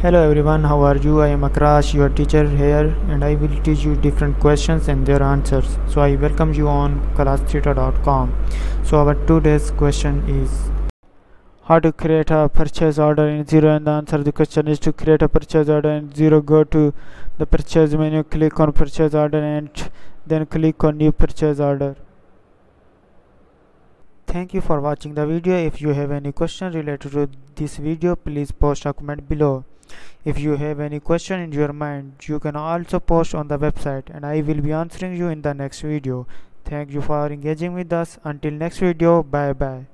Hello everyone, how are you? I am Akrash, your teacher here, and I will teach you different questions and their answers. So I welcome you on classtheta.com. So our today's question is how to create a purchase order in Xero and the answer to the question is to create a purchase order in Xero go to the purchase menu click on purchase order and then click on new purchase order thank you for watching the video if you have any question related to this video please post a comment below if you have any question in your mind you can also post on the website and i will be answering you in the next video. Thank you for engaging with us. Until next video bye bye